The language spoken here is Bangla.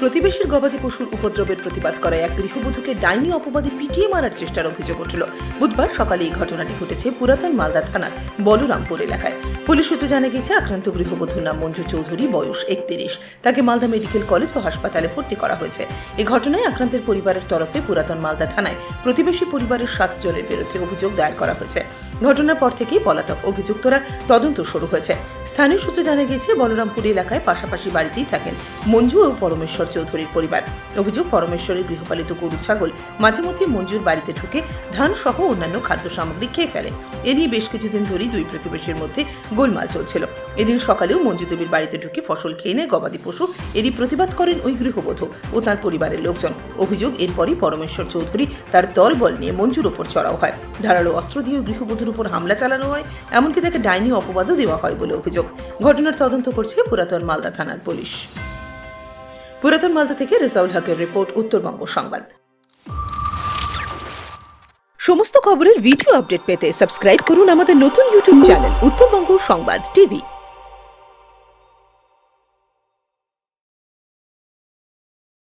প্রতিবেশীর গবাদি পশুর উপদ্রবের প্রতিবাদ করায় এক গৃহবধূকে ডাইনি অপবাদে পিটিয়ে মারার চেষ্টার অভিযোগ উঠল। বুধবার সকালে এই ঘটনাটি ঘটেছে পুরাতন মালদা থানার বলরামপুর এলাকায়। পুলিশ সূত্রে জানা গেছে আক্রান্ত গৃহবধূর নাম মঞ্জু চৌধুরী, বয়স একত্রিশ। তাকে মালদা মেডিকেল কলেজ ও হাসপাতালে ভর্তি করা হয়েছে। এই ঘটনায় আক্রান্তের পরিবারের তরফে পুরাতন মালদা থানায় প্রতিবেশী পরিবারের সাত জনের বিরুদ্ধে অভিযোগ দায়ের করা হয়েছে। ঘটনার পর থেকেই পলাতক অভিযুক্তরা তদন্ত শুরু হয়েছে। স্থানীয় সূত্রে জানা গিয়েছে, বলরামপুর এলাকায় পাশাপাশি বাড়িতেই থাকেন মঞ্জু ও পরমেশ্বর চৌধুরীর পরিবার। অভিযোগ, পরমেশ্বরের গৃহপালিত গরু, ছাগল মাঝে মধ্যে মঞ্জুর বাড়িতে ঢুকে ধান সহ অন্যান্য খাদ্য সামগ্রী খেয়ে ফেলে। এ নিয়ে বেশ কিছুদিন ধরেই দুই প্রতিবেশীর মধ্যে গোলমাল চলছিল। এদিন সকালেও মঞ্জু দেবীর বাড়িতে ঢুকে ফসল খেয়ে নেয় গবাদি পশু। এরই প্রতিবাদ করেন ওই গৃহবধূ ও তার পরিবারের লোকজন। অভিযোগ, এরপরই পরমেশ্বর চৌধুরী তার দলবল নিয়ে মঞ্জুর ওপর চড়াও হয়। ধারালো অস্ত্র দিয়ে গৃহবধূর উপর হামলা চালানো হয়, এমনকি তাকে ডাইনি অপবাদও দেওয়া হয় বলে অভিযোগ। ঘটনার তদন্ত করছে পুরাতন মালদা থানার পুলিশ। পুরাতন মালদা থেকে রেজাউল হকের রিপোর্ট, উত্তরবঙ্গ সংবাদ। সমস্ত খবরের ভিডিও আপডেট পেতে সাবস্ক্রাইব করুন আমাদের নতুন ইউটিউব চ্যানেল উত্তরবঙ্গ সংবাদ টিভি।